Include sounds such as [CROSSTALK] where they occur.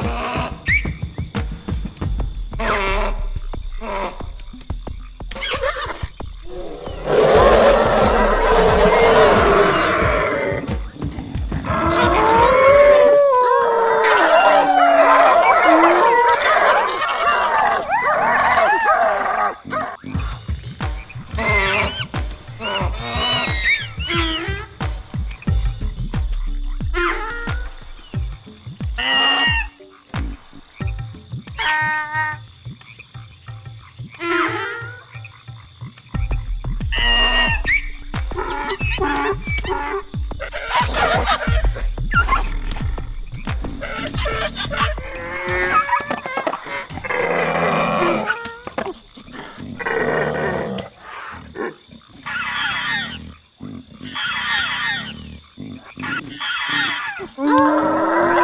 Oh. [LAUGHS] Oh!